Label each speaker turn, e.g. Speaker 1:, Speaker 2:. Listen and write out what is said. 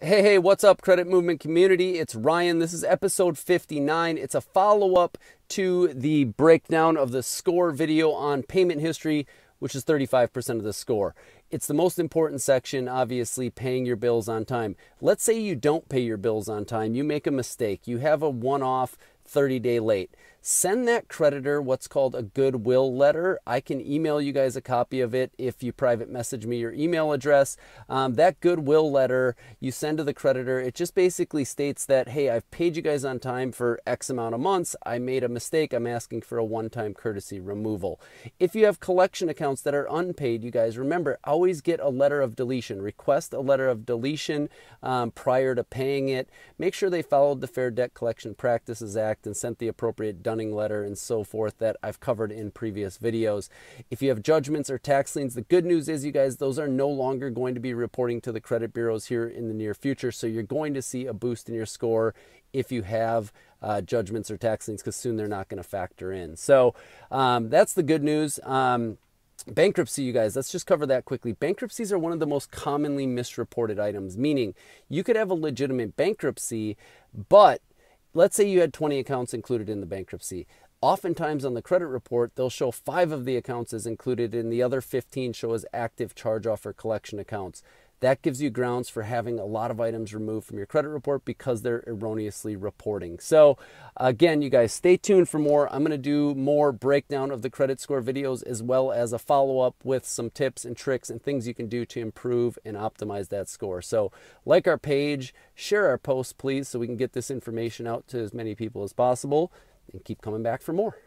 Speaker 1: Hey, hey, what's up, Credit Movement community? It's Ryan. This is episode 59. It's a follow up to the breakdown of the score video on payment history, which is 35% of the score. It's the most important section, obviously, paying your bills on time. Let's say you don't pay your bills on time, you make a mistake, you have a one off 30 day late. Send that creditor what's called a goodwill letter. I can email you guys a copy of it if you private message me your email address. Um, that goodwill letter you send to the creditor, it just basically states that, hey, I've paid you guys on time for X amount of months. I made a mistake. I'm asking for a one time courtesy removal. If you have collection accounts that are unpaid, you guys remember, always get a letter of deletion. Request a letter of deletion um, prior to paying it. Make sure they followed the Fair Debt Collection Practices Act and sent the appropriate dunning letter and so forth that I've covered in previous videos. If you have judgments or tax liens, the good news is, you guys, those are no longer going to be reporting to the credit bureaus here in the near future. So you're going to see a boost in your score if you have uh, judgments or tax liens because soon they're not going to factor in. So um, that's the good news. Um, Bankruptcy, you guys, let's just cover that quickly. Bankruptcies are one of the most commonly misreported items, meaning you could have a legitimate bankruptcy, but let's say you had 20 accounts included in the bankruptcy. Oftentimes on the credit report, they'll show five of the accounts as included and the other 15 show as active charge off or collection accounts. That gives you grounds for having a lot of items removed from your credit report because they're erroneously reporting. So, again, you guys stay tuned for more. I'm going to do more breakdown of the credit score videos as well as a follow up with some tips and tricks and things you can do to improve and optimize that score. So, like our page, share our posts please, so we can get this information out to as many people as possible and keep coming back for more.